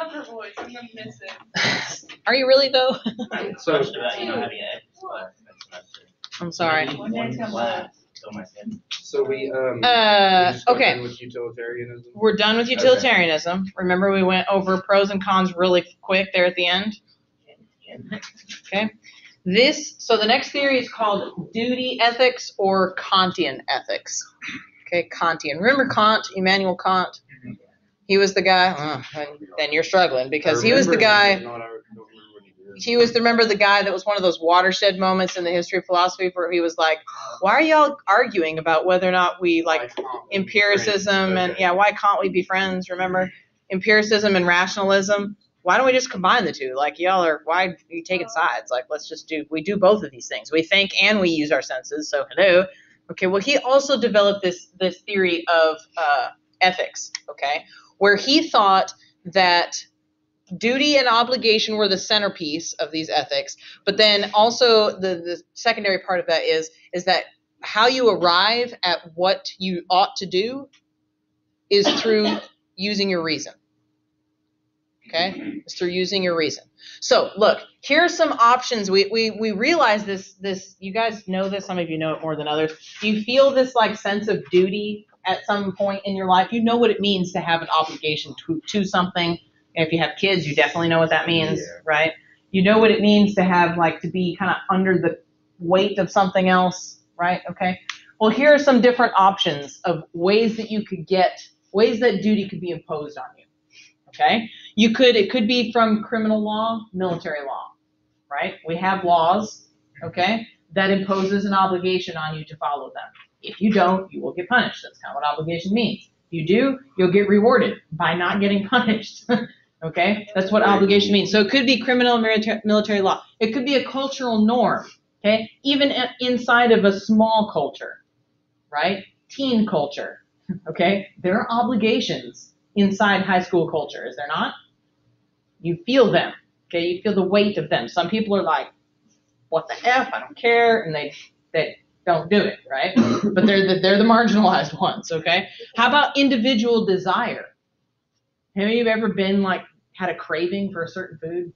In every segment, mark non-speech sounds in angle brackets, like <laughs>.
love her voice. I'm gonna miss it. <sighs> Are you really though? I'm <laughs> So- questioned about, you know, having an X next semester. I'm sorry. One day one come class, fill my schedule. So we, um. Uh, we just got okay. done With utilitarianism. We're done with utilitarianism. Remember we went over pros and cons really quick there at the end? Okay. This, so the next theory is called duty ethics or Kantian ethics. Okay, Kantian. Remember Kant, Immanuel Kant? He was the guy, uh, then you're struggling because he was the guy. him, but not- I don't remember what he was the remember the guy that was one of those watershed moments in the history of philosophy where he was like, "Why are y'all arguing about whether or not we like empiricism and yeah, why can't we be friends? Remember empiricism and rationalism? Why don't we just combine the two? Like y'all are why are you taking sides? Like let's just do we do both of these things. We think and we use our senses. So hello. Okay, well he also developed this this theory of uh, ethics, okay, where he thought that duty and obligation were the centerpiece of these ethics, but then also the, the secondary part of that is is that how you arrive at what you ought to do is through using your reason. Okay? It's through using your reason. So look, here are some options. We, we we realize this this you guys know this, some of you know it more than others. You feel this like sense of duty at some point in your life. You know what it means to have an obligation to to something. And if you have kids, you definitely know what that means, Yeah. right? You know what it means to have like to be kind of under the weight of something else, right? Okay. Well, here are some different options of ways that you could get ways that duty could be imposed on you. Okay? You could it could be from criminal law, military law, right? We have laws, okay, that imposes an obligation on you to follow them. If you don't, you will get punished. That's kind of what obligation means. If you do, you'll get rewarded by not getting <laughs> punished. <laughs> okay? That's what obligation means. So it could be criminal military law. It could be a cultural norm, okay? Even inside of a small culture, right? Teen culture, <laughs> okay? There are obligations inside high school culture, is there not? You feel them, okay? You feel the weight of them. Some people are like, what the F? I don't care. And they, they don't do it, right? Mm-hmm. but they're the, they're the marginalized <laughs> ones, okay? How about individual desire? Have you ever been like, had a craving for a certain food?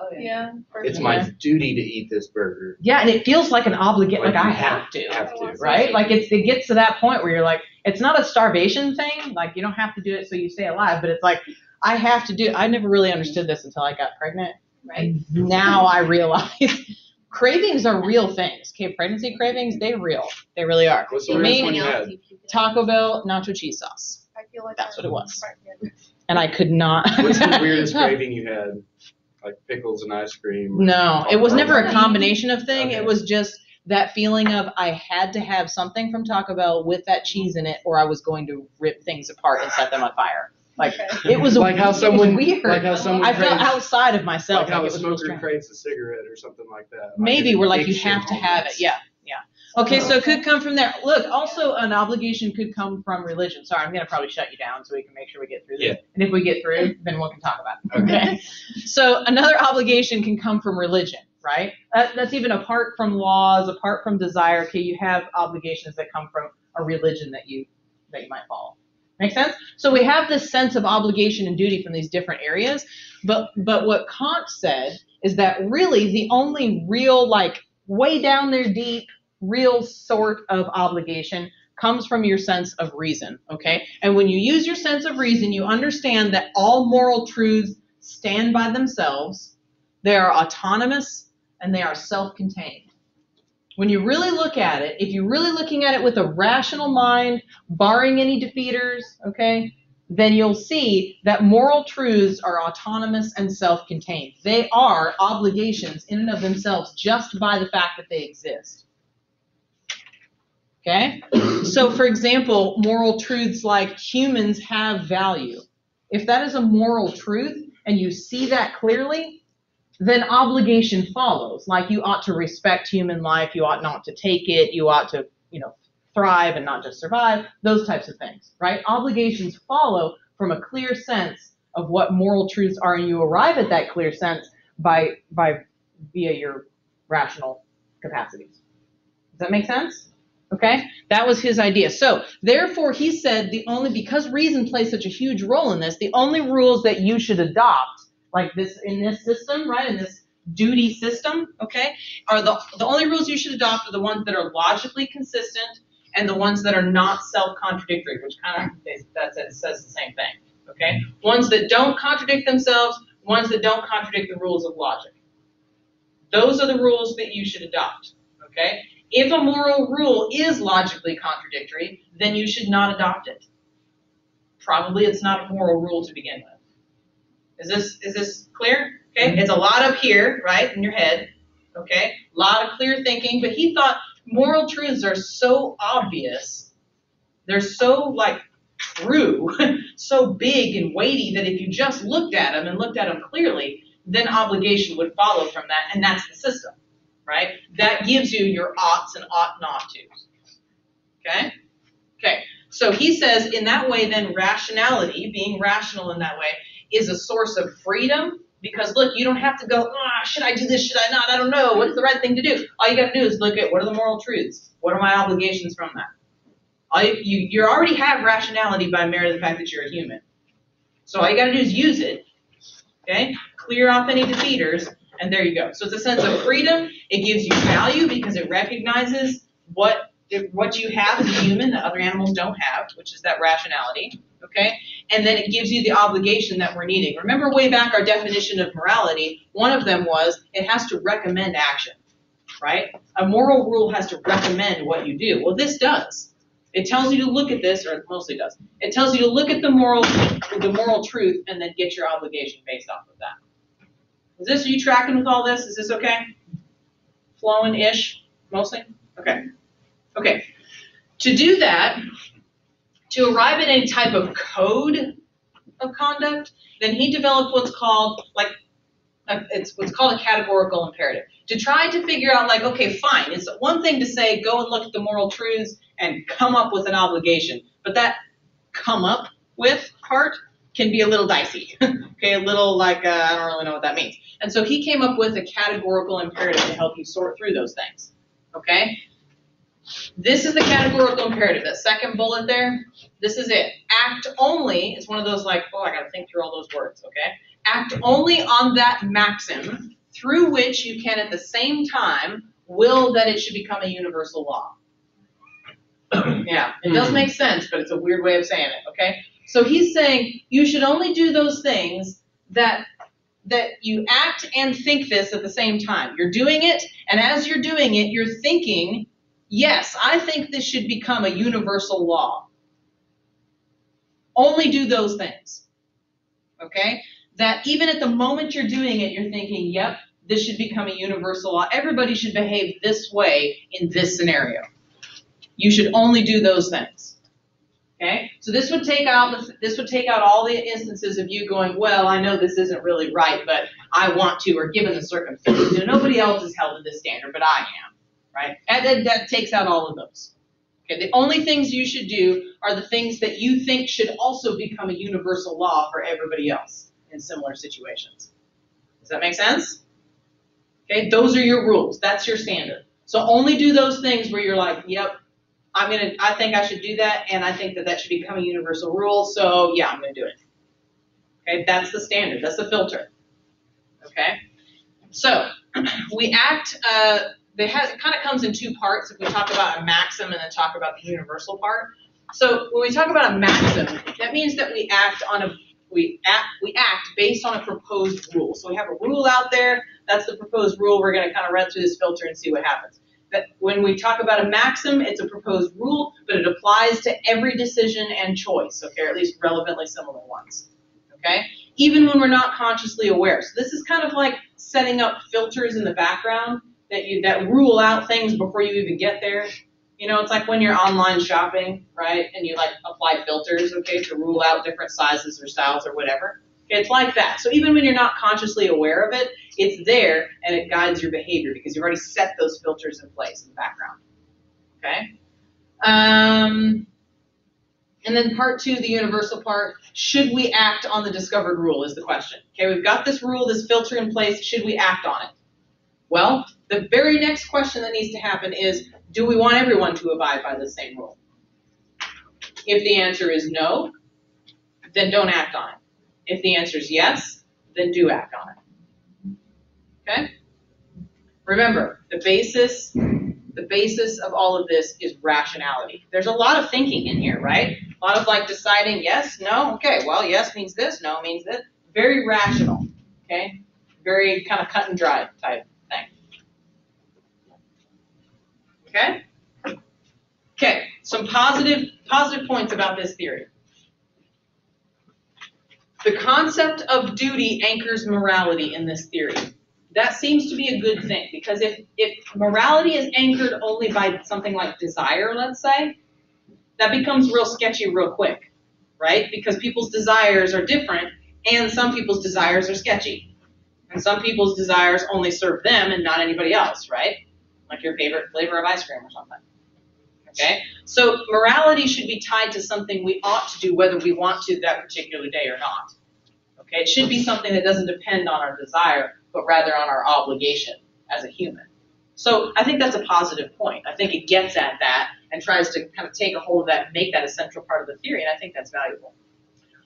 Oh, yeah. It's my duty to eat this burger. Yeah, and it feels like an obligation, like Like I you have to. Have to. right? Like it's it gets to that point where you're like, it's not a starvation thing. Like you don't have to do it so you stay alive, but it's like I have to do. I never really understood this until I got pregnant, Right. and now I realize <laughs> cravings are real things. Okay, pregnancy cravings, they real. They really are. What's the me, weirdest one you had? Taco Bell nacho cheese sauce, I feel like That's I'm what it was. pregnant. and I could not. What's the <laughs> weirdest craving you had? Like pickles and ice cream? No, it was never a combination of thing. Okay. It was just that feeling of I had to have something from Taco Bell with that cheese in it, or I was going to rip things apart and set them on fire. Like Okay. it was Like how it was someone, weird. like how someone I felt craves- outside of myself. like how like a was real smoker strange. craves a cigarette or something like that. Like Maybe we're like you have to have it. Yeah, yeah. Okay, so uh-huh. it could come from there. Look, also an obligation could come from religion. Sorry, I'm gonna probably shut you down so we can make sure we get through this. Yeah. And if we get through, then we can talk about it. Okay. so another obligation can come from religion, right? That, that's even apart from laws, apart from desire. Okay, you have obligations that come from a religion that you that you might follow. Make sense? So we have this sense of obligation and duty from these different areas, but but what Kant said is that really the only real like way down there deep real sort of obligation comes from your sense of reason, okay? And when you use your sense of reason, you understand that all moral truths stand by themselves, they are autonomous, and they are self contained. When you really look at it, if you're really looking at it with a rational mind, barring any defeaters, okay, then you'll see that moral truths are autonomous and self contained. They are obligations in and of themselves just by the fact that they exist. Okay? So, for example, moral truths like humans have value. If that is a moral truth and you see that clearly, then obligation follows. Like you ought to respect human life, you ought not to take it, you ought to, you know, thrive and not just survive, those types of things, right? Obligations follow from a clear sense of what moral truths are, and you arrive at that clear sense by by via your rational capacities. Does that make sense? Okay? That was his idea. So, therefore, he said the only, because reason plays such a huge role in this, the only rules that you should adopt, like this, in this system, right, in this duty system, okay, are the, the only rules you should adopt are the ones that are logically consistent and the ones that are not self-contradictory, which kind of, that says, says the same thing, okay? Ones that don't contradict themselves, ones that don't contradict the rules of logic. Those are the rules that you should adopt, okay? If a moral rule is logically contradictory, then you should not adopt it. Probably it's not a moral rule to begin with. Is this, is this clear? Okay, mm-hmm. it's a lot up here, right, in your head, okay? A lot of clear thinking, but he thought moral truths are so obvious, they're so like true, <laughs> so big and weighty that if you just looked at them and looked at them clearly, then obligation would follow from that, and that's the system, right? That gives you your oughts and ought not tos. Okay? Okay. So he says in that way, then rationality, being rational in that way, is a source of freedom because look, you don't have to go, ah, should I do this? Should I not? I don't know. What's the right thing to do? All you got to do is look at what are the moral truths? What are my obligations from that? All you, you, you already have rationality by merit of the fact that you're a human. So all you got to do is use it. Okay? Clear off any defeaters, and there you go. So it's a sense of freedom. It gives you value because it recognizes what what you have as a human that other animals don't have, which is that rationality. Okay? And then it gives you the obligation that we're needing. Remember way back our definition of morality, one of them was it has to recommend action. Right? A moral rule has to recommend what you do. Well, this does. It tells you to look at this, or it mostly does. It tells you to look at the moral the moral truth and then get your obligation based off of that. Is this are you tracking with all this? Is this okay? Flowing ish, mostly? Okay. Okay. To do that, to arrive at any type of code of conduct, then he developed what's called like a, it's what's called a categorical imperative. To try to figure out like, okay, fine, it's one thing to say go and look at the moral truths and come up with an obligation, but that come up with part can be a little dicey. <laughs> okay, a little like uh, I don't really know what that means. And so he came up with a categorical imperative to help you sort through those things. Okay? This is the categorical imperative. That second bullet there, this is it. Act only is one of those like, oh, I gotta think through all those words, okay? Act only on that maxim through which you can at the same time will that it should become a universal law. <clears throat> yeah, it does hmm. make sense, but it's a weird way of saying it, okay? So he's saying you should only do those things that that you act and think this at the same time. You're doing it, and as you're doing it, you're thinking Yes, I think this should become a universal law. Only do those things. Okay? That even at the moment you're doing it, you're thinking, yep, this should become a universal law. Everybody should behave this way in this scenario. You should only do those things. Okay? So this would take out this would take out all the instances of you going, well, I know this isn't really right, but I want to, or given the circumstances. You know, nobody else is held to this standard, but I am right? And then that takes out all of those. Okay, the only things you should do are the things that you think should also become a universal law for everybody else in similar situations. Does that make sense? Okay, those are your rules. That's your standard. So only do those things where you're like, yep, I'm gonna, I think I should do that, and I think that that should become a universal rule. So yeah, I'm gonna do it. Okay, that's the standard. That's the filter. Okay, so <clears throat> we act. Uh, it, has, it kind of comes in two parts if we talk about a maxim and then talk about the universal part. So when we talk about a maxim, that means that we act on a we act we act based on a proposed rule. So we have a rule out there. That's the proposed rule. We're going to kind of run through this filter and see what happens. That when we talk about a maxim, it's a proposed rule, but it applies to every decision and choice. Okay, or at least relevantly similar ones. Okay, even when we're not consciously aware. So this is kind of like setting up filters in the background that you that rule out things before you even get there. You know, it's like when you're online shopping, right? And you like apply filters, okay, to rule out different sizes or styles or whatever. Okay, it's like that. So even when you're not consciously aware of it, it's there and it guides your behavior because you've already set those filters in place in the background. Okay? Um, and then part two, the universal part, should we act on the discovered rule is the question. Okay, we've got this rule, this filter in place, should we act on it? Well, the very next question that needs to happen is, do we want everyone to abide by the same rule? If the answer is no, then don't act on it. If the answer is yes, then do act on it. Okay? Remember, the basis, the basis of all of this is rationality. There's a lot of thinking in here, right? A lot of like deciding yes, no, okay, well, yes means this, no means this. Very rational, okay? Very kind of cut and dry type thing. Okay? Okay, some positive positive points about this theory. The concept of duty anchors morality in this theory. That seems to be a good thing because if, if morality is anchored only by something like desire, let's say, that becomes real sketchy real quick, right? Because people's desires are different and some people's desires are sketchy. And some people's desires only serve them and not anybody else, right? Like your favorite flavor of ice cream or something. Okay? So morality should be tied to something we ought to do whether we want to that particular day or not. Okay? It should be something that doesn't depend on our desire, but rather on our obligation as a human. So I think that's a positive point. I think it gets at that and tries to kind of take a hold of that and make that a central part of the theory, and I think that's valuable.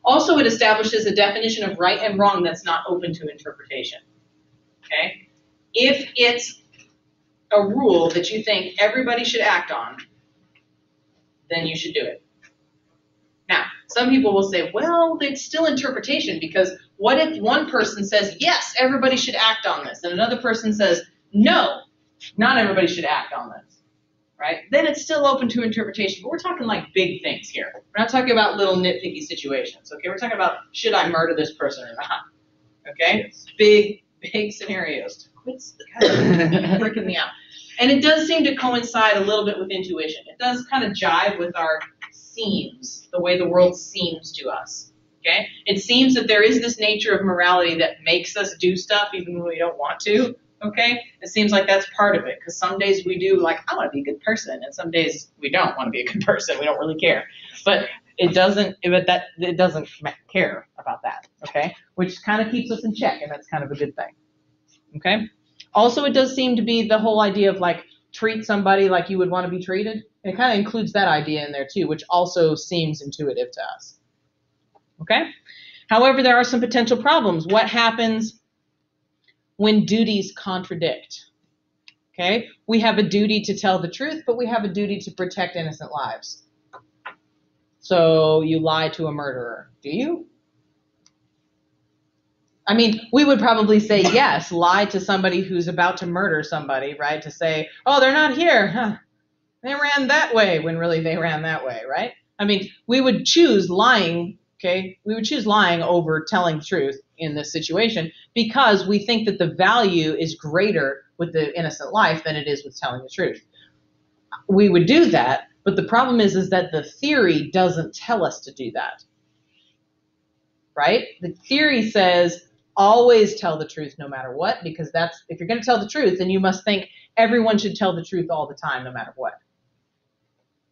Also, it establishes a definition of right and wrong that's not open to interpretation. Okay? If it's a rule that you think everybody should act on, then you should do it. Now, some people will say, well, it's still interpretation because what if one person says, yes, everybody should act on this, and another person says, no, not everybody should act on this, right? Then it's still open to interpretation, but we're talking like big things here. We're not talking about little nitpicky situations, okay? We're talking about should I murder this person or not, okay? Big, big scenarios. Quit <laughs> freaking me out. And it does seem to coincide a little bit with intuition. It does kind of jive with our seems, the way the world seems to us. Okay? It seems that there is this nature of morality that makes us do stuff even when we don't want to. Okay? It seems like that's part of it because some days we do like I want to be a good person, and some days we don't want to be a good <laughs> person. We don't really care. But it doesn't. But that it doesn't care about that. Okay? Which kind of keeps us in check, and that's kind of a good thing. Okay? Also, it does seem to be the whole idea of like treat somebody like you would want to be treated. It kind of includes that idea in there too, which also seems intuitive to us. Okay? However, there are some potential problems. What happens when duties contradict? Okay? We have a duty to tell the truth, but we have a duty to protect innocent lives. So you lie to a murderer, do you? I mean, we would probably say yes, lie to somebody who's about to murder somebody, right? To say, oh, they're not here. Huh. They ran that way when really they ran that way, right? I mean, we would choose lying, okay? We would choose lying over telling truth in this situation because we think that the value is greater with the innocent life than it is with telling the truth. We would do that, but the problem is is that the theory doesn't tell us to do that. Right? The theory says always tell the truth no matter what because that's if you're going to tell the truth then you must think everyone should tell the truth all the time no matter what.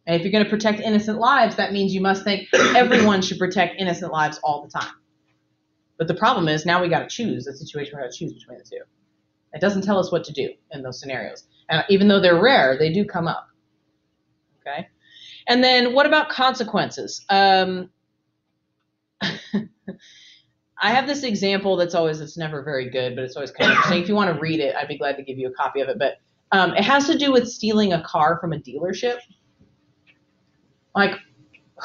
And if you're going to protect innocent lives that means you must think <coughs> everyone should protect innocent lives all the time. But the problem is now we got to choose a situation we got to choose between the two. It doesn't tell us what to do in those scenarios. And even though they're rare they do come up. Okay? And then what about consequences? Um, <laughs> I have this example that's always it's never very good, but it's always kind of interesting. If you want to read it, I'd be glad to give you a copy of it. But um, it has to do with stealing a car from a dealership. Like,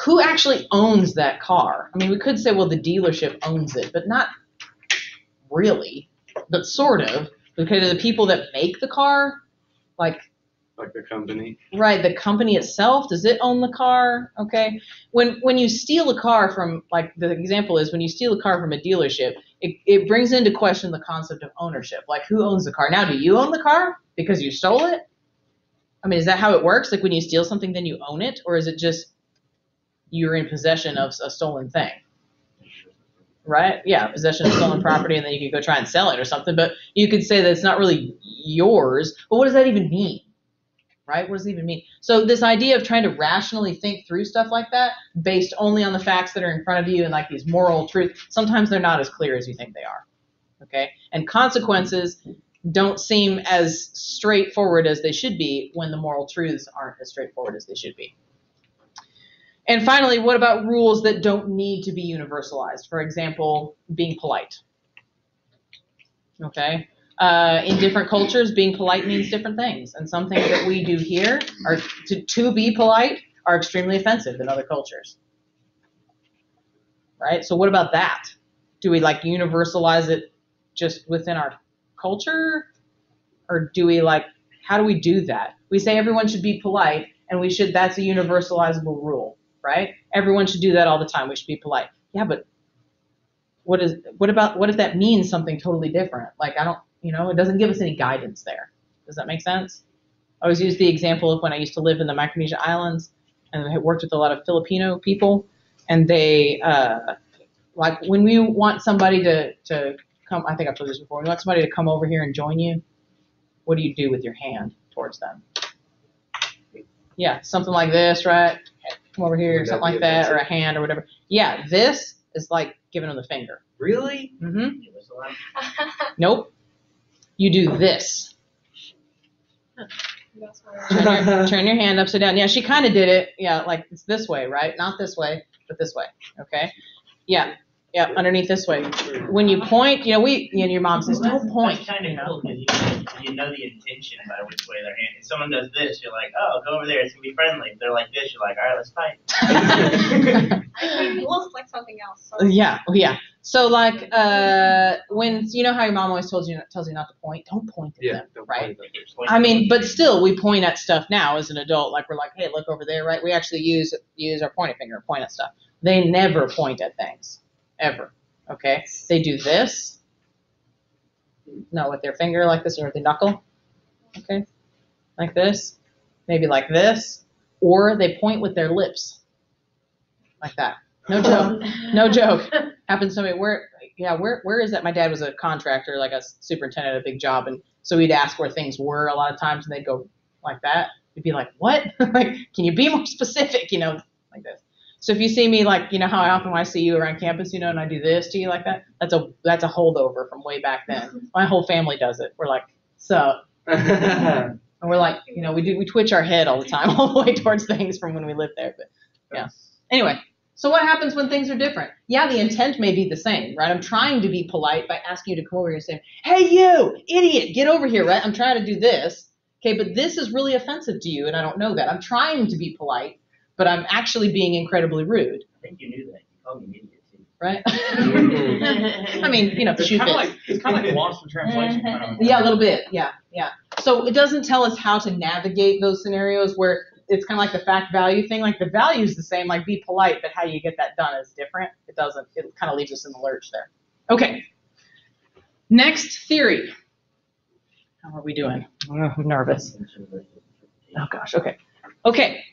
who actually owns that car? I mean, we could say, well, the dealership owns it, but not really, but sort of. Because the people that make the car, like like the company. Right, the company itself, does it own the car? Okay. When when you steal a car from like the example is when you steal a car from a dealership, it, it brings into question the concept of ownership. Like who owns the car? Now do you own the car because you stole it? I mean, is that how it works? Like when you steal something then you own it? Or is it just you're in possession of a stolen thing? Right? Yeah, possession of stolen property and then you can go try and sell it or something. But you could say that it's not really yours. But what does that even mean? Right? What does it even mean? So this idea of trying to rationally think through stuff like that, based only on the facts that are in front of you and like these moral truths, sometimes they're not as clear as you think they are. Okay? And consequences, don't seem as straightforward as they should be when the moral truths aren't as straightforward as they should be. And finally, what about rules that don't need to be universalized? For example, being polite. Okay? Uh, in different cultures, being polite means different things. And some things that we do here are to, to be polite are extremely offensive in other cultures. Right? So what about that? Do we like universalize it just within our culture? Or do we like, how do we do that? We say everyone should be polite and we should, that's a universalizable rule, right? Everyone should do that all the time. We should be polite. Yeah, but what is, what about, what if that means something totally different? Like, I don't, you know, it doesn't give us any guidance there. Does that make sense? I always use the example of when I used to live in the Micronesia Islands and I worked with a lot of Filipino people and they, uh, like when we want somebody to, to come, I think I've told this before, when you want somebody to come over here and join you, what do you do with your hand towards them? Yeah, something like this, right? Come over here, something like that, or a hand or whatever. Yeah, this is like giving them the finger. Really? Mm-hmm. Give us a lot. Nope. You do this. Turn <laughs> your, turn your hand upside down. Yeah, she kind of did it. Yeah, like it's this way, right? Not this way, but this way. Okay. Yeah. Yeah, underneath this way. When you point, you know, we, you know, your mom says, Well, don't point. That's kind of know? cool because you, you know the intention by which way their hand. If someone does this, you're like, oh, go over there. It's gonna be friendly. If they're like this, you're like, all right, let's fight. I <laughs> think <laughs> it looks like something else. So. Yeah, oh, yeah. So like, uh, when you know how your mom always tells you tells you not to point, don't point at Yeah. them, don't right? point at it's I mean, but still, we point at stuff now as an adult. Like we're like, hey, look over there, right? We actually use use our pointing finger, point at stuff. They never point at things, ever. Okay, they do this. No, with their finger like this, or with their knuckle. Okay, like this, maybe like this, or they point with their lips, like that. No <laughs> joke. No joke. Happens to me. Where, yeah, where, where is that? My dad was a contractor, like a superintendent at a big job, and so we'd ask where things were a lot of times, and they'd go like that. We'd be like, "What? <laughs> like, can you be more <laughs> specific?" You know, like this. So if you see me, like, you know, how often I see you around campus, you know, and I do this to you like that, that's a that's a holdover from way back then. <laughs> My whole family does it. We're like, so, <laughs> and we're like, you know, we do we twitch our head all the time, <laughs> all the way towards things from when we lived there, but. Yeah. Anyway, so what happens when things are different? Yeah, the intent may be the same, right? I'm trying to be polite by asking you to come over here and say, hey, you, idiot, get over here, right? I'm trying to do this. Okay, but this is really offensive to you, and I don't know that. I'm trying to be polite, but I'm actually being incredibly rude, I think you knew that. You called me an idiot too. right? Mhm. <laughs> I mean, you know, the It's shoe kind of like it's kind of like lost in translation. kind of. Yeah, a little bit. Yeah, yeah. So it doesn't tell us how to navigate those scenarios where it's kind of like the fact value thing. Like the value is the same, like be polite, but how you get that done is different. It doesn't. It kind of leaves us in the lurch there. Okay. Next theory. How are we doing? Oh, I'm nervous. Oh gosh. Okay. Okay.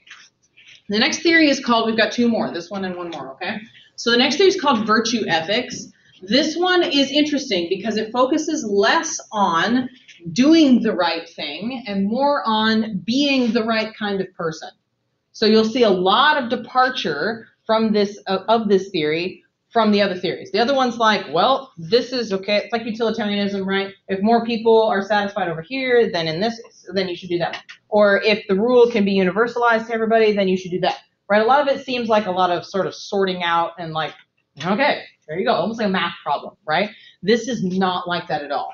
The next theory is called. We've got two more. This one and one more. Okay. So the next theory is called virtue ethics. This one is interesting because it focuses less on doing the right thing and more on being the right kind of person. So you'll see a lot of departure from this of, of this theory from the other theories. The other one's like, well, this is okay. It's like utilitarianism, right? If more people are satisfied over here, then in this, then you should do that. Or if the rule can be universalized to everybody, then you should do that. Right? A lot of it seems like a lot of sort of sorting out and like, okay, there you go, almost like a math problem, right? This is not like that at all.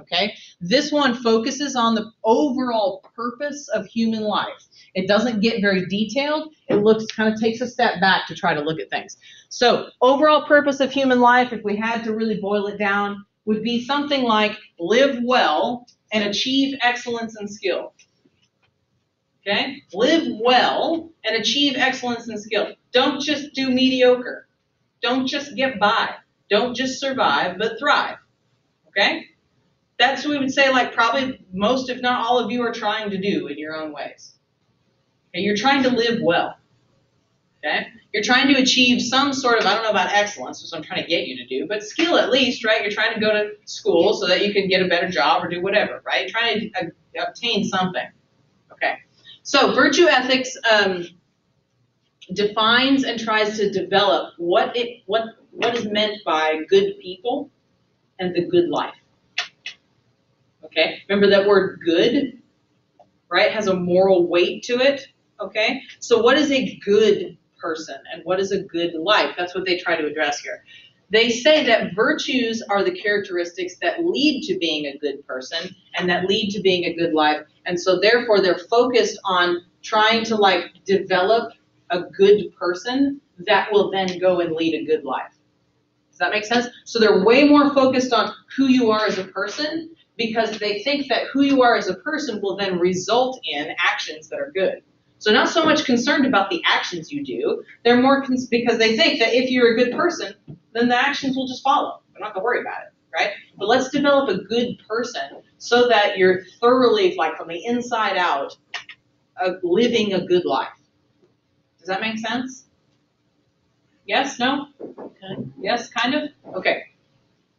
Okay? This one focuses on the overall purpose of human life. It doesn't get very detailed. It looks kind of takes a step back to try to look at things. So, overall purpose of human life, if we had to really boil it down, would be something like live well and achieve excellence and skill. Okay? Live well and achieve excellence and skill. Don't just do mediocre. Don't just get by. Don't just survive, but thrive. Okay? That's what we would say, like, probably most, if not all of you, are trying to do in your own ways. Okay? You're trying to live well. Okay? You're trying to achieve some sort of, I don't know about excellence, which I'm trying to get you to do, but skill at least, right? You're trying to go to school so that you can get a better job or do whatever, right? Trying to obtain something. Okay. So virtue ethics um, defines and tries to develop what it what what is meant by good people and the good life. Okay, remember that word good, right, has a moral weight to it. Okay, so what is a good person and what is a good life? That's what they try to address here. They say that virtues are the characteristics that lead to being a good person and that lead to being a good life. And so therefore they're focused on trying to like develop a good person that will then go and lead a good life. Does that make sense? So they're way more focused on who you are as a person because they think that who you are as a person will then result in actions that are good. So not so much concerned about the actions you do, they're more because they think that if you're a good person, then the actions will just follow. They're not gonna worry about it, right? But let's develop a good person so that you're thoroughly, like from the inside out, uh, living a good life. Does that make sense? Yes? No? Okay. Yes? Kind of? Okay.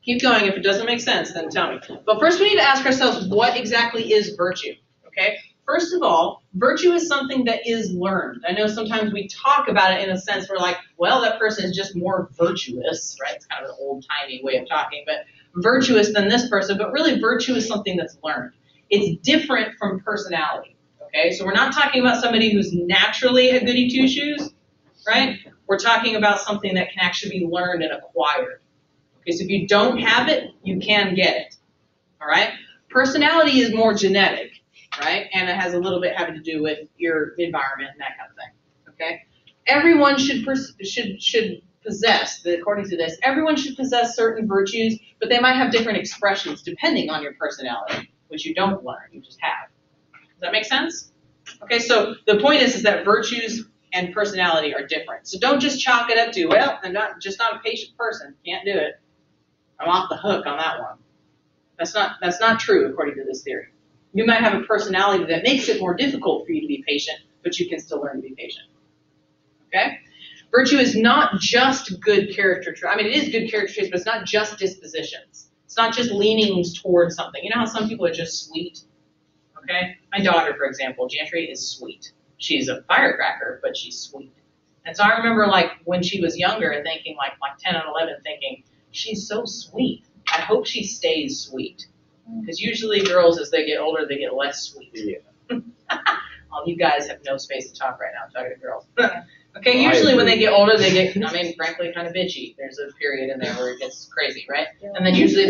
Keep going. If it doesn't make sense, then tell me. But first, we need to ask ourselves what exactly is virtue? Okay? First of all, virtue is something that is learned. I know sometimes we talk about it in a sense where, like, well, that person is just more virtuous, right? It's kind of an old timey way of talking, but virtuous than this person. But really, virtue is something that's learned. It's different from personality. Okay? So we're not talking about somebody who's naturally a goody two shoes, right? We're talking about something that can actually be learned and acquired. Okay, so if you don't have it, you can get it. All right? Personality is more genetic, right? And it has a little bit having to do with your environment and that kind of thing. Okay? Everyone should should should possess, according to this, everyone should possess certain virtues, but they might have different expressions depending on your personality, which you don't learn, you just have. Does that make sense? Okay, so the point is, is that virtues and personality are different. So don't just chalk it up to, well, I'm not just not a patient person, can't do it. I'm off the hook on that one. That's not that's not true according to this theory. You might have a personality that makes it more difficult for you to be patient, but you can still learn to be patient. Okay? Virtue is not just good character traits. I mean, it is good character traits, but it's not just dispositions. It's not just leanings towards something. You know how some people are just sweet? Okay? My daughter, for example, Gentry, is sweet. She's a firecracker, but she's sweet. And so I remember, like, when she was younger, thinking, like, like 10 and 11, thinking, she's so sweet. I hope she stays sweet. Because usually girls, as they get older, they get less sweet. Yeah. <laughs> All you guys have no space to talk right now. I'm talking to girls. Okay, I usually when they agree. get older, they get, I mean, frankly, kind of bitchy. There's a period in there where it gets crazy, right? And then usually,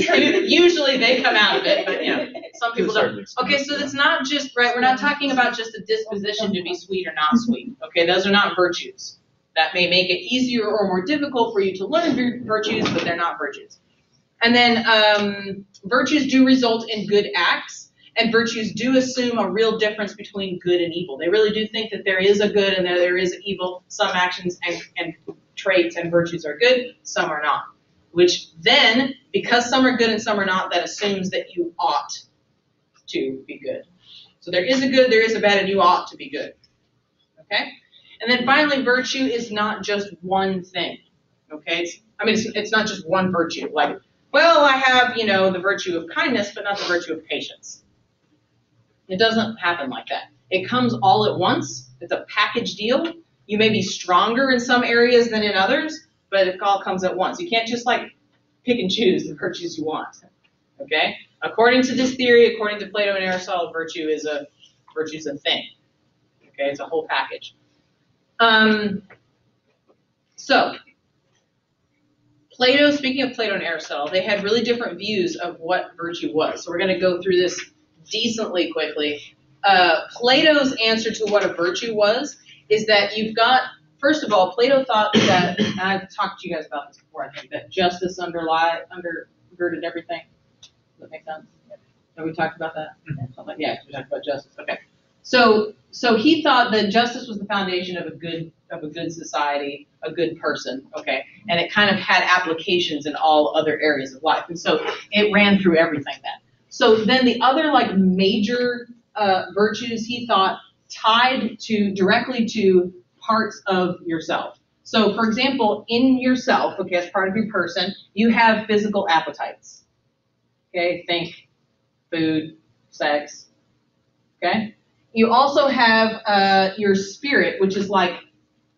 usually they come out of it, but you know, some people don't. Okay, so it's not just, right, we're not talking about just a disposition to be sweet or not sweet. Okay, those are not virtues. That may make it easier or more difficult for you to learn vir- virtues, but they're not virtues. And then um, virtues do result in good acts, and virtues do assume a real difference between good and evil. They really do think that there is a good and that there is an evil. Some actions and, and traits and virtues are good, some are not. Which then, because some are good and some are not, that assumes that you ought to be good. So there is a good, there is a bad, and you ought to be good. Okay? And then finally, virtue is not just one thing. Okay? It's, I mean, it's, it's not just one virtue. Like, well, I have, you know, the virtue of kindness, but not the virtue of patience. It doesn't happen like that. It comes all at once. It's a package deal. You may be stronger in some areas than in others, but it all comes at once. You can't just like pick and choose the virtues you want. Okay? According to this theory, according to Plato and Aristotle, virtue is a virtue is a thing. Okay, it's a whole package. Um, so, Plato, speaking of Plato and Aristotle, they had really different views of what virtue was. So we're going to go through this decently quickly. Uh, Plato's answer to what a virtue was is that you've got, first of all, Plato thought that, and I've talked to you guys about this before, I think, that justice underlie, undergirded everything. Does that make sense? Have we talked about that? Like- Yeah, we talked about justice. Okay. So, so he thought that justice was the foundation of a good, of a good society, a good person. Okay, and it kind of had applications in all other areas of life, and so it ran through everything then. So then the other like major uh, virtues he thought tied to directly to parts of yourself. So for example, in yourself, okay, as part of your person, you have physical appetites. Okay, think food, sex. Okay. You also have uh, your spirit, which is like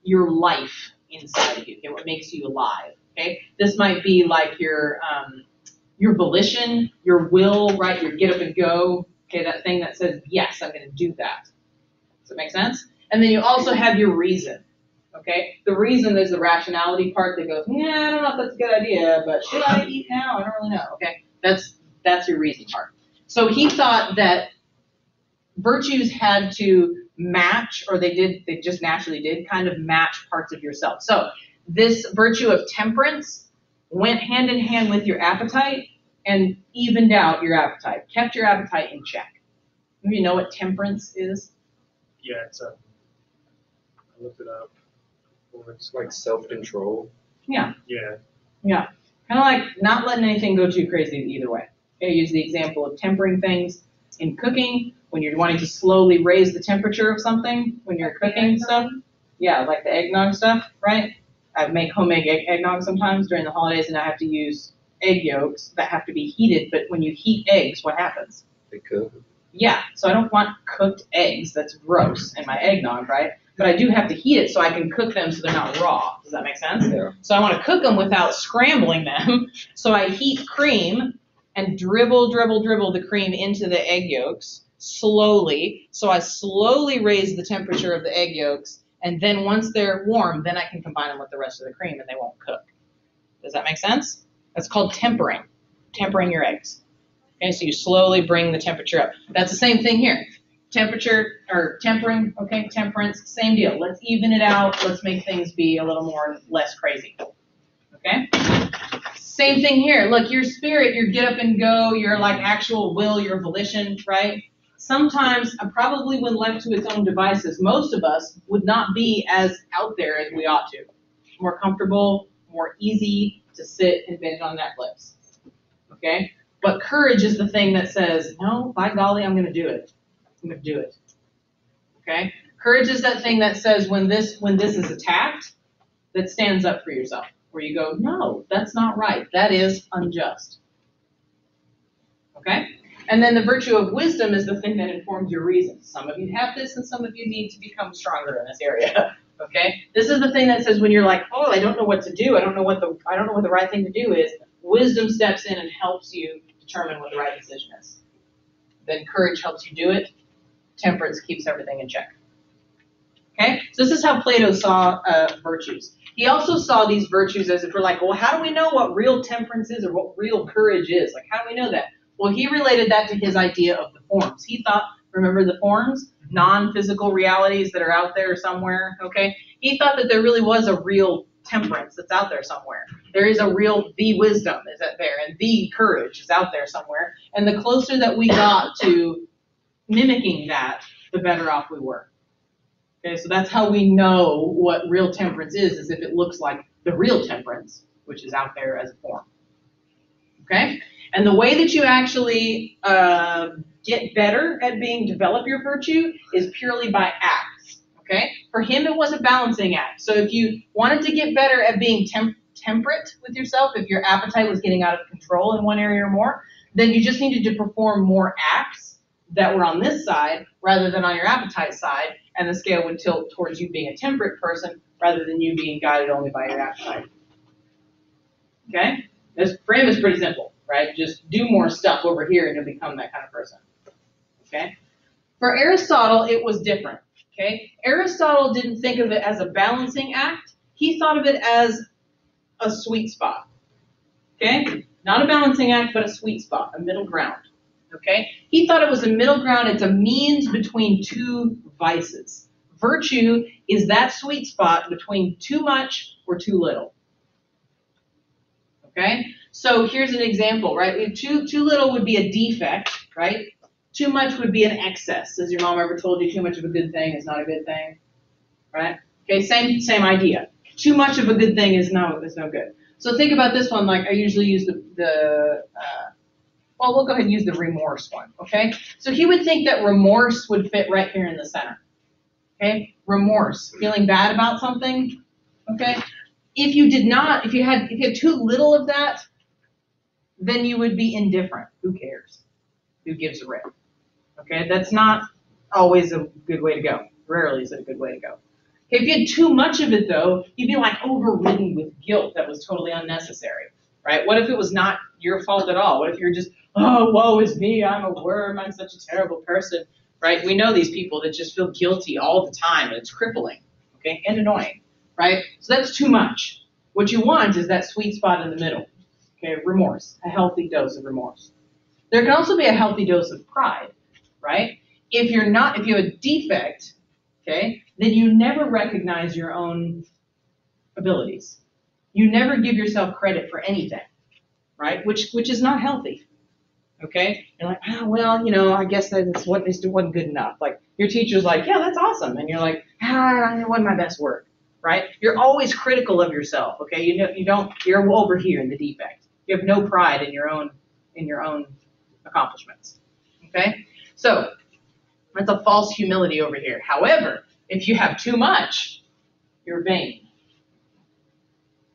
your life inside of you. Okay, what makes you alive. Okay, this might be like your um, your volition, your will, right? Your get up and go. Okay, that thing that says, yes, I'm going to do that. Does that make sense? And then you also have your reason. Okay? The reason there's the rationality part that goes, yeah, I don't know if that's a good idea, but should I eat now? I don't really know. Okay? That's that's your reason part. So he thought that virtues had to match, or they did, they just naturally did, kind of match parts of yourself. So this virtue of temperance went hand in hand with your appetite and evened out your appetite, kept your appetite in check. You know what temperance is? Yeah, it's a, I looked it up. Well, It's like self-control. Yeah. yeah, Yeah, kind of like not letting anything go too crazy either way. Okay, use the example of tempering things in cooking when you're wanting to slowly raise the temperature of something when you're cooking stuff. Yeah, like the eggnog stuff, right? I make homemade egg, eggnog sometimes during the holidays, and I have to use egg yolks that have to be heated. But when you heat eggs, what happens? They cook. Yeah, so I don't want cooked eggs. That's gross in my eggnog, right? But I do have to heat it so I can cook them so they're not raw. Does that make sense? Yeah. So I want to cook them without scrambling them. <laughs> So I heat cream and dribble, dribble, dribble the cream into the egg yolks slowly. So I slowly raise the temperature of the egg yolks. And then once they're warm, then I can combine them with the rest of the cream and they won't cook. Does that make sense? That's called tempering. Tempering your eggs. Okay, so you slowly bring the temperature up. That's the same thing here. Temperature or tempering, okay, temperance, same deal. Let's even it out. Let's make things be a little more less crazy. Okay? Same thing here. Look, your spirit, your get up and go, your like actual will, your volition, right? Sometimes, uh, probably when left to its own devices, most of us would not be as out there as we ought to. More comfortable, more easy to sit and binge on Netflix. Okay? But courage is the thing that says, no, by golly, I'm going to do it. I'm going to do it. Okay? Courage is that thing that says when this when this is attacked, that stands up for yourself. Where you go, no, that's not right. That is unjust. Okay? And then the virtue of wisdom is the thing that informs your reason. Some of you have this, and some of you need to become stronger in this area. <laughs> Okay? This is the thing that says when you're like, oh, I don't know what to do. I don't know what the I don't know what the right thing to do is. Wisdom steps in and helps you determine what the right decision is. Then courage helps you do it. Temperance keeps everything in check. Okay? So this is how Plato saw uh, virtues. He also saw these virtues as if we're like, well, how do we know what real temperance is or what real courage is? Like, how do we know that? Well, he related that to his idea of the forms. He thought, remember the forms? Mm-hmm. Non-physical realities that are out there somewhere, okay? He thought that there really was a real temperance that's out there somewhere. There is a real, the wisdom is out there, and the courage is out there somewhere. And the closer that we got to mimicking that, the better off we were. Okay, so that's how we know what real temperance is, is if it looks like the real temperance, which is out there as a form. Okay? And the way that you actually uh, get better at being, develop your virtue is purely by acts. Okay? For him, it was a balancing act. So if you wanted to get better at being temp- temperate with yourself, if your appetite was getting out of control in one area or more, then you just needed to perform more acts that were on this side rather than on your appetite side, and the scale would tilt towards you being a temperate person rather than you being guided only by your appetite. Okay? This frame is pretty simple, right? Just do more stuff over here and you'll become that kind of person. Okay? For Aristotle, it was different. Okay? Aristotle didn't think of it as a balancing act. He thought of it as a sweet spot. Okay? Not a balancing act, but a sweet spot, a middle ground. Okay? He thought it was a middle ground. It's a means between two vices. Virtue is that sweet spot between too much or too little. Okay? So here's an example, right? Too, too little would be a defect, right? Too much would be an excess. Has your mom ever told you too much of a good thing is not a good thing? Right? Okay, same, same idea. Too much of a good thing is no, is no good. So think about this one, like I usually use the, the uh, well, we'll go ahead and use the remorse one, okay? So he would think that remorse would fit right here in the center. Okay? Remorse, feeling bad about something, okay? If you did not, if you had if you had too little of that, then you would be indifferent. Who cares? Who gives a rip? Okay? That's not always a good way to go. Rarely is it a good way to go. Okay, if you had too much of it though, you'd be like overridden with guilt that was totally unnecessary. Right? What if it was not your fault at all? What if you're just, oh, woe is me, I'm a worm, I'm such a terrible person, right? We know these people that just feel guilty all the time, and it's crippling, okay, and annoying, right? So that's too much. What you want is that sweet spot in the middle, okay, remorse, a healthy dose of remorse. There can also be a healthy dose of pride, right? If you're not, if you have a defect, okay, then you never recognize your own abilities. You never give yourself credit for anything, right? Which which is not healthy. Okay? You're like, ah, well, you know, I guess that's what this wasn't good enough. Like your teacher's like, yeah, that's awesome, and you're like, ah, it wasn't my best work, right? You're always critical of yourself. Okay? You know, you don't. You're over here in the defect. You have no pride in your own in your own accomplishments. Okay? So that's a false humility over here. However, if you have too much, you're vain.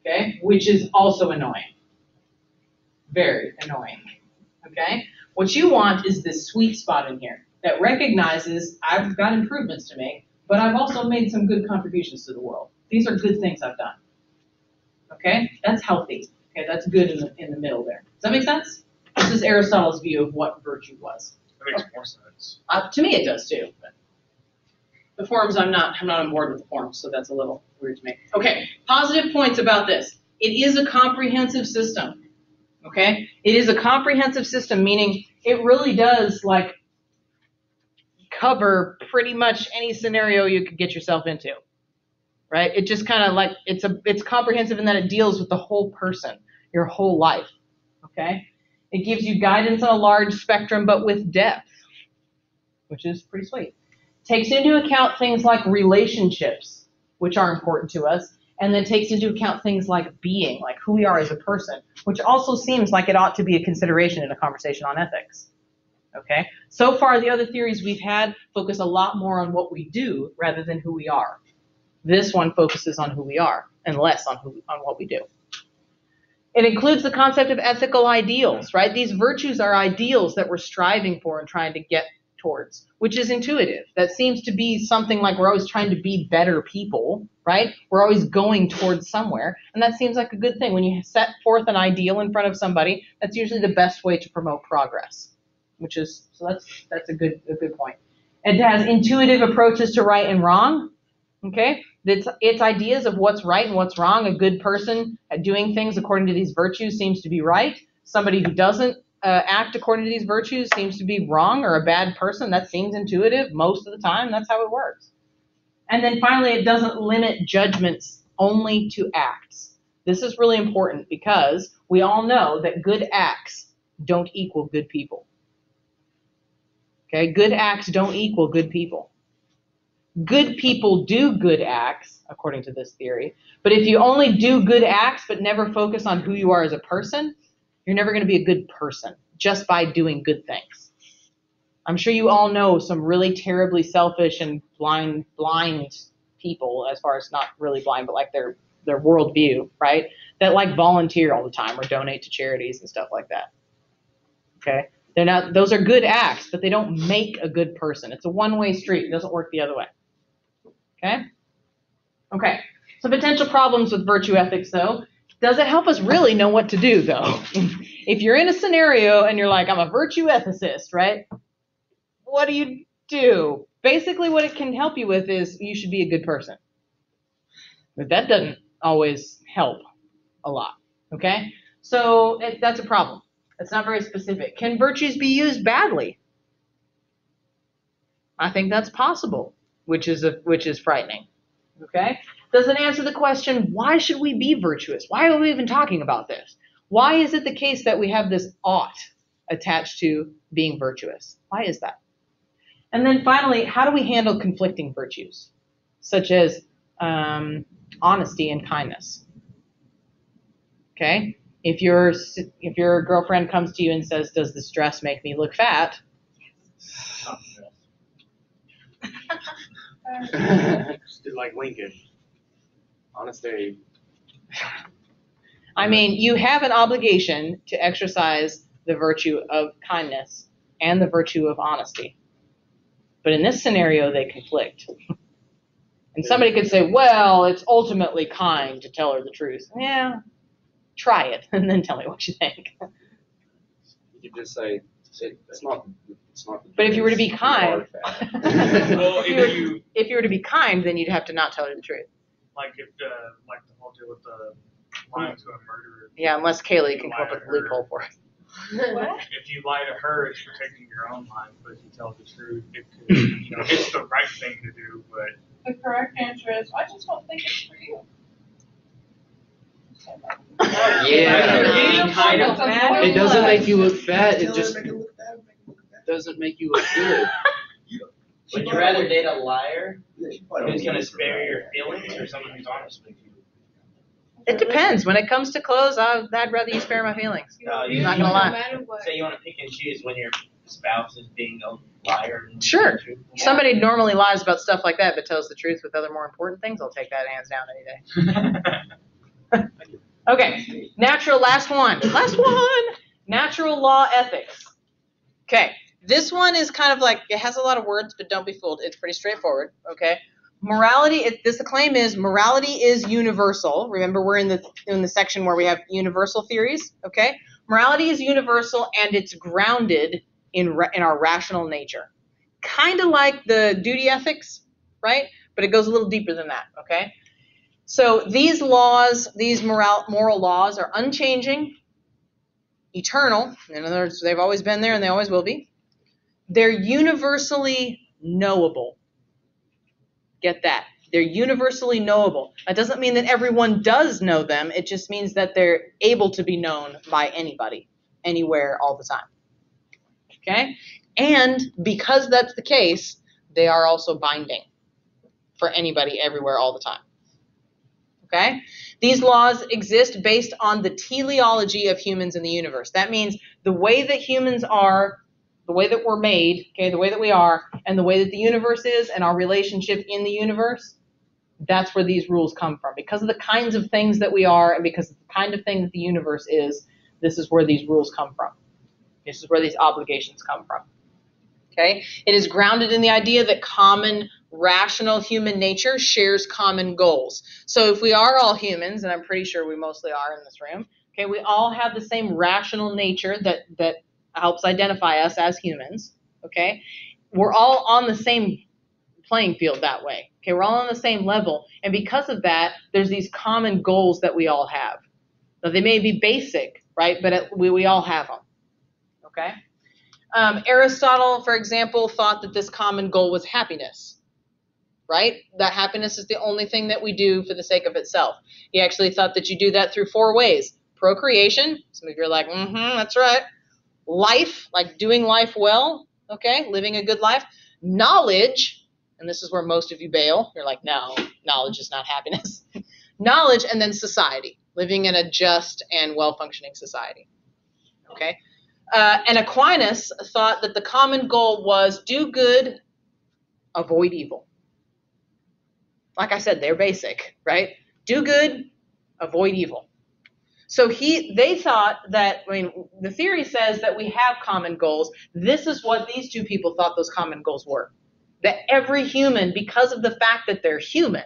Okay? Which is also annoying. Very annoying. Okay? What you want is this sweet spot in here that recognizes I've got improvements to make, but I've also made some good contributions to the world. These are good things I've done. Okay? That's healthy. Okay, that's good in the in the middle there. Does that make sense? This is Aristotle's view of what virtue was. That makes more sense. Uh, to me, it does too. But the forms, I'm not, I'm not on board with the forms, so that's a little weird to me. Okay, positive points about this. It is a comprehensive system. Okay, it is a comprehensive system, meaning it really does like cover pretty much any scenario you could get yourself into. Right? It just kind of like it's a it's comprehensive in that it deals with the whole person, your whole life. Okay. It gives you guidance on a large spectrum, but with depth, which is pretty sweet. Takes into account things like relationships, which are important to us, and then takes into account things like being, like who we are as a person, which also seems like it ought to be a consideration in a conversation on ethics. Okay? So far, the other theories we've had focus a lot more on what we do rather than who we are. This one focuses on who we are and less on who on what we do. It includes the concept of ethical ideals, right? These virtues are ideals that we're striving for and trying to get towards, which is intuitive. That seems to be something like we're always trying to be better people, right? We're always going towards somewhere, and that seems like a good thing. When you set forth an ideal in front of somebody, that's usually the best way to promote progress, which is so that's that's a good a good point. It has intuitive approaches to right and wrong. Okay, it's, it's ideas of what's right and what's wrong. A good person at doing things according to these virtues seems to be right. Somebody who doesn't uh, act according to these virtues seems to be wrong or a bad person. That seems intuitive most of the time. That's how it works. And then finally, it doesn't limit judgments only to acts. This is really important because we all know that good acts don't equal good people. Okay, good acts don't equal good people good people do good acts, according to this theory. But if you only do good acts but never focus on who you are as a person, you're never going to be a good person just by doing good things. I'm sure you all know some really terribly selfish and blind blind people, as far as not really blind, but like their their worldview, right? That like volunteer all the time or donate to charities and stuff like that. Okay? They're not those are good acts, but they don't make a good person. It's a one-way street. It doesn't work the other way. Okay? Okay. So potential problems with virtue ethics though. Does it help us really know what to do though? <laughs> if you're in a scenario and you're like, I'm a virtue ethicist, right? What do you do? Basically what it can help you with is you should be a good person. But that doesn't always help a lot. Okay? So it, that's a problem. That's not very specific. Can virtues be used badly? I think that's possible which is a, which is frightening. Okay? Doesn't answer the question, why should we be virtuous? Why are we even talking about this? Why is it the case that we have this ought attached to being virtuous? Why is that? And then finally, how do we handle conflicting virtues, such as um, honesty and kindness? Okay, if your if your girlfriend comes to you and says, "Does this dress make me look fat?" <laughs> Did like Lincoln. Honest Abe. I mean, you have an obligation to exercise the virtue of kindness and the virtue of honesty. But in this scenario, they conflict. And somebody could say, well, it's ultimately kind to tell her the truth. Yeah, try it <laughs> and then tell me what you think. could just say, it's not, it's not. the But if you were to be genes, kind, fat. <laughs> Well, if you if were, you, if you were to be kind, then you'd have to not tell her the truth. like, if, uh, like the whole deal with the lying to a murderer, Yeah, unless Kaylee can come up with a loophole for it. What? if you lie to her, it's protecting your own life, but if you tell the truth, it could, <coughs> you know, it's the right thing to do, but The correct answer is, I just don't think it's for you. Yeah. Being kind of. It doesn't make you look fat, it Tell her just doesn't make you look good. <laughs> Would you rather date a liar Yeah, who's gonna spare your feelings or someone who's honest with you? It depends. When it comes to clothes, I, I'd rather you spare my feelings. No, I'm you, not gonna lie. No matter what. say you wanna pick and choose when your spouse is being a liar and. Sure. truthful. Somebody normally lies about stuff like that, but tells the truth with other more important things. I'll take that hands down any day. <laughs> Okay, natural, last one. Last one. Natural law ethics. Okay, this one is kind of like, it has a lot of words, but don't be fooled. It's pretty straightforward, okay? Morality, it, this claim is morality is universal. Remember, we're in the, in the section where we have universal theories, okay? Morality is universal and it's grounded in, ra- in our rational nature. Kind of like the duty ethics, right? But it goes a little deeper than that, okay? So these laws, these moral, moral laws are unchanging, eternal. In other words, they've always been there and they always will be. They're universally knowable. Get that. They're universally knowable. That doesn't mean that everyone does know them. It just means that they're able to be known by anybody, anywhere, all the time. Okay? And because that's the case, they are also binding for anybody, everywhere, all the time. Okay? These laws exist based on the teleology of humans in the universe. That means the way that humans are, the way that we're made, okay, the way that we are, and the way that the universe is, and our relationship in the universe, that's where these rules come from. Because of the kinds of things that we are, and because of the kind of thing that the universe is, this is where these rules come from. This is where these obligations come from. Okay? It is grounded in the idea that common rational human nature shares common goals. So if we are all humans, and I'm pretty sure we mostly are in this room, okay, we all have the same rational nature that that helps identify us as humans, okay? We're all on the same playing field that way. Okay, we're all on the same level. And because of that, there's these common goals that we all have. Now they may be basic, right? But it, we, we all have them. Okay? Um, Aristotle, for example, thought that this common goal was happiness, right? That happiness is the only thing that we do for the sake of itself. He actually thought that you do that through four ways procreation. Some of you are like, mm hmm, that's right. Life, like doing life well, okay, living a good life. Knowledge, and this is where most of you bail. You're like, no, knowledge is not happiness. <laughs> knowledge, and then society, living in a just and well functioning society. Okay? Uh, and Aquinas thought that the common goal was do good, avoid evil. Like I said, they're basic, right? Do good, avoid evil. So he, they thought that. I mean, the theory says that we have common goals. This is what these two people thought those common goals were. That every human, because of the fact that they're human,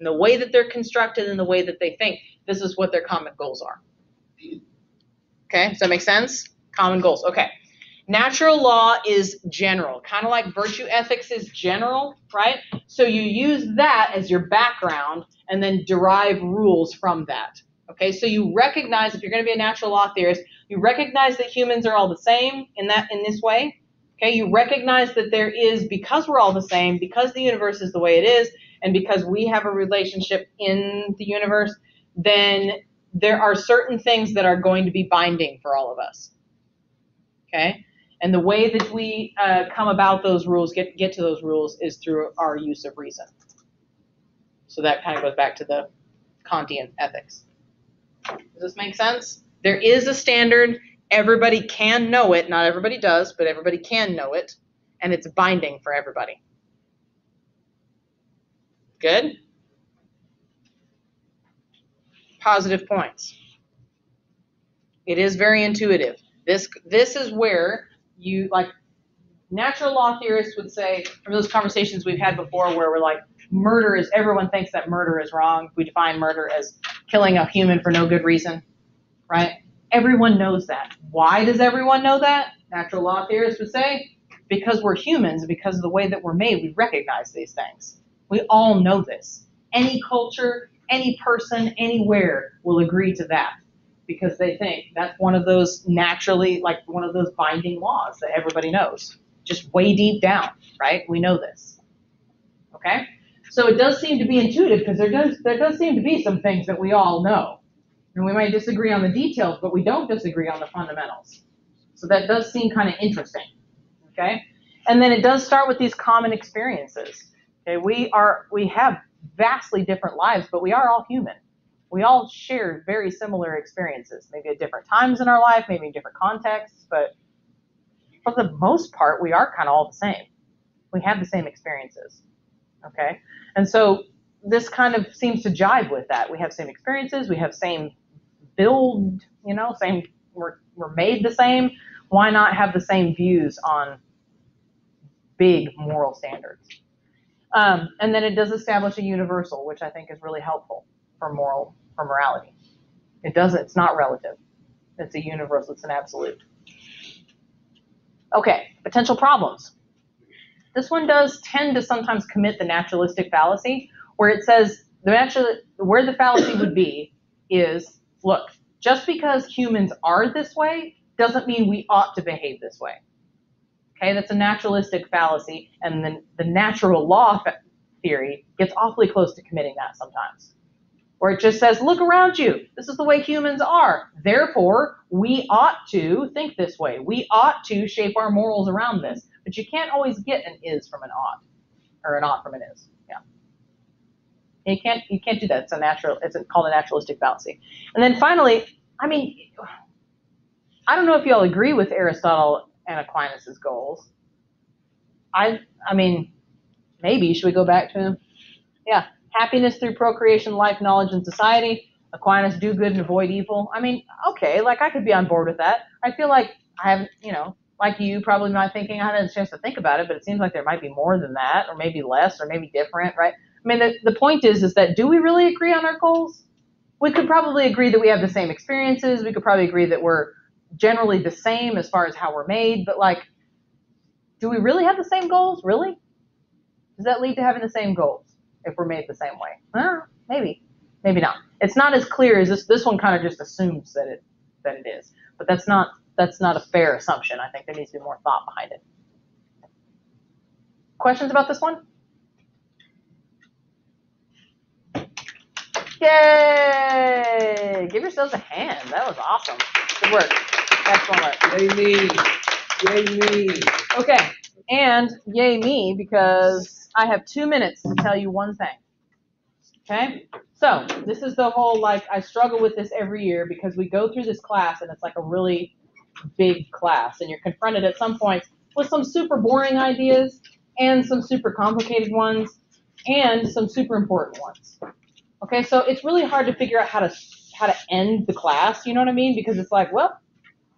and the way that they're constructed and the way that they think, this is what their common goals are. Okay, does that make sense? Common goals. Okay. Natural law is general, kind of like virtue ethics is general, right? So you use that as your background and then derive rules from that. Okay, so you recognize if you're going to be a natural law theorist, you recognize that humans are all the same in that in this way. Okay, you recognize that there is because we're all the same, because the universe is the way it is, and because we have a relationship in the universe, then there are certain things that are going to be binding for all of us. Okay? And the way that we uh, come about those rules, get, get to those rules, is through our use of reason. So that kind of goes back to the Kantian ethics. Does this make sense? There is a standard. Everybody can know it. Not everybody does, but everybody can know it. And it's binding for everybody. Good? Positive points. It is very intuitive. This this is where you like natural law theorists would say from those conversations we've had before where we're like murder is everyone thinks that murder is wrong. We define murder as killing a human for no good reason, right? Everyone knows that. Why does everyone know that? Natural law theorists would say, because we're humans, because of the way that we're made, we recognize these things. We all know this. Any culture, any person, anywhere will agree to that because they think that's one of those naturally, like one of those binding laws that everybody knows. Just way deep down, right? We know this. Okay? So it does seem to be intuitive because there does there does seem to be some things that we all know. And we might disagree on the details, but we don't disagree on the fundamentals. So that does seem kind of interesting. Okay? And then it does start with these common experiences. Okay, we are we have vastly different lives, but we are all human. We all share very similar experiences, maybe at different times in our life, maybe in different contexts, but for the most part, we are kind of all the same. We have the same experiences. Okay? And so this kind of seems to jive with that. We have same experiences, we have same build, you know, same we're we're made the same. Why not have the same views on big moral standards? Um, and then it does establish a universal, which I think is really helpful for moral for morality. It does it's not relative. It's a universal, it's an absolute. Okay, potential problems. This one does tend to sometimes commit the naturalistic fallacy, where it says the natural where the fallacy would be is look, just because humans are this way doesn't mean we ought to behave this way. Okay, that's a naturalistic fallacy, and then the natural law theory gets awfully close to committing that sometimes. Where it just says, look around you, this is the way humans are. Therefore, we ought to think this way. We ought to shape our morals around this. But you can't always get an is from an ought, or an ought from an is. Yeah. You can't you can't do that. It's a natural. It's called a naturalistic fallacy. And then finally, I mean, I don't know if you all agree with Aristotle and Aquinas's goals. I I mean, maybe should we go back to him? Yeah, happiness through procreation, life, knowledge, and society. Aquinas, do good and avoid evil. I mean, okay, like I could be on board with that. I feel like I have, you know, like you, probably not thinking I had a chance to think about it, but it seems like there might be more than that, or maybe less, or maybe different, right? I mean, the, the point is, is that do we really agree on our goals? We could probably agree that we have the same experiences. We could probably agree that we're generally the same as far as how we're made, but like, do we really have the same goals? Really? Does that lead to having the same goals if we're made the same way? Uh, maybe, maybe not. It's not as clear as this. This one kind of just assumes that it that it is, but that's not that's not a fair assumption. I think there needs to be more thought behind it. Questions about this one? Yay! Give yourselves a hand. That was awesome. Good work. Excellent work. Yay me! Yay me! Okay, and yay me because I have two minutes to tell you one thing. Okay, so this is the whole like I struggle with this every year because we go through this class and it's like a really big class and you're confronted at some points with some super boring ideas and some super complicated ones and some super important ones. Okay, so it's really hard to figure out how to how to end the class. You know what I mean? Because it's like, well,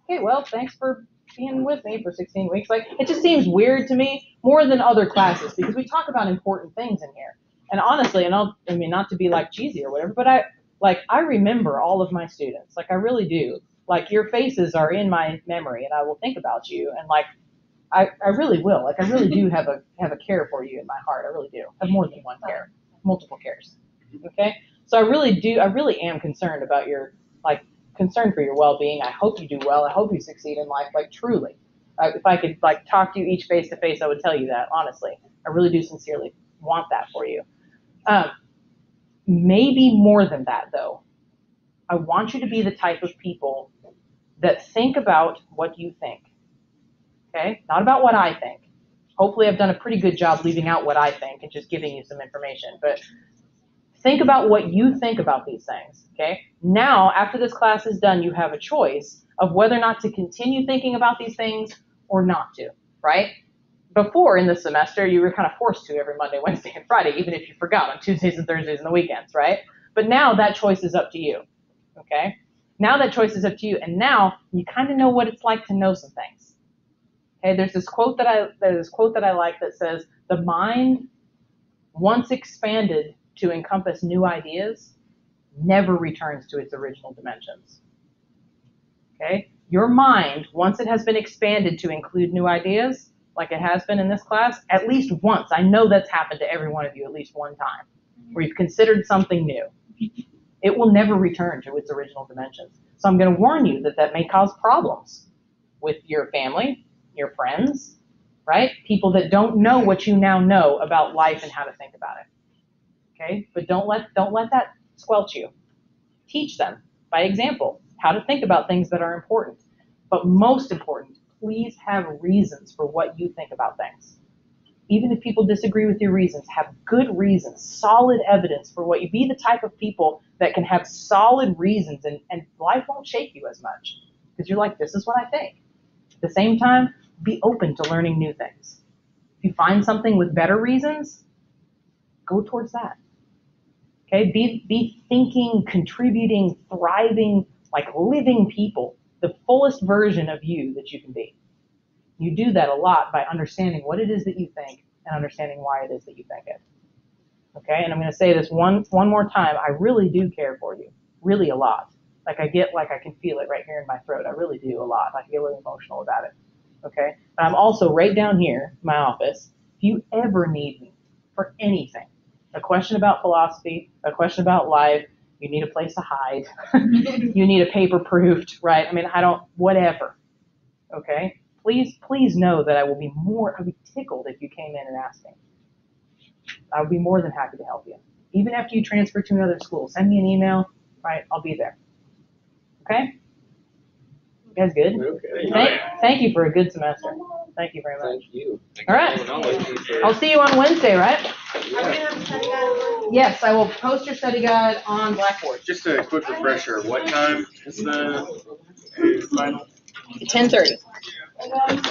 okay, well, thanks for being with me for 16 weeks. Like, it just seems weird to me more than other classes because we talk about important things in here. And honestly, and I'll, I mean, not to be like cheesy or whatever, but I, like, I remember all of my students. Like, I really do. Like, your faces are in my memory and I will think about you. And like, I, I really will. Like, I really do <laughs> have a, have a care for you in my heart. I really do. I have more than one care, multiple cares. Okay? So I really do, I really am concerned about your, like, concern for your well-being. I hope you do well. I hope you succeed in life, like truly. Uh, if I could like talk to you each face to face, I would tell you that honestly. I really do sincerely want that for you. Um, maybe more than that, though. I want you to be the type of people that think about what you think. Okay, not about what I think. Hopefully, I've done a pretty good job leaving out what I think and just giving you some information. But think about what you think about these things. Okay. Now, after this class is done, you have a choice of whether or not to continue thinking about these things or not to, right? Before in the semester, you were kind of forced to every Monday, <laughs> Wednesday, and Friday, even if you forgot on Tuesdays and Thursdays and the weekends, right? But now that choice is up to you. Okay. Now that choice is up to you, and now you kind of know what it's like to know some things. Okay. There's this quote that I there's this quote that I like that says, "The mind, once expanded to encompass new ideas, never returns to its original dimensions. Okay? Your mind, once it has been expanded to include new ideas, like it has been in this class, at least once, I know that's happened to every one of you at least one time, where you've considered something new. It will never return to its original dimensions. So I'm going to warn you that that may cause problems with your family, your friends, right? People that don't know what you now know about life and how to think about it. Okay? But don't let don't let that squelch you. Teach them by example how to think about things that are important. But most important, please have reasons for what you think about things. Even if people disagree with your reasons, have good reasons, solid evidence for what you be the type of people that can have solid reasons and, and life won't shake you as much. Because you're like, this is what I think. At the same time, be open to learning new things. If you find something with better reasons, go towards that. Okay, be, be thinking, contributing, thriving, like living people, the fullest version of you that you can be. You do that a lot by understanding what it is that you think and understanding why it is that you think it. Okay, and I'm going to say this one one more time. I really do care for you, really a lot. Like I get, like I can feel it right here in my throat. I really do a lot. I get really emotional about it. Okay, but I'm also right down here, my office. If you ever need me for anything, a question about philosophy, a question about life, you need a place to hide, <laughs> you need a paper proofed, right? I mean, I don't, whatever. Okay? please, please know that I will be more—I'll be tickled if you came in and asked me. I would be more than happy to help you. Even after you transfer to another school, send me an email, right? I'll be there. Okay? You guys good? Okay. Thank, thank you for a good semester. Thank you very much. Thank you. All right. I'll see you on Wednesday, right? Yes, I will post your study guide on Blackboard. Just a quick refresher, what time is the final? 10:30. Another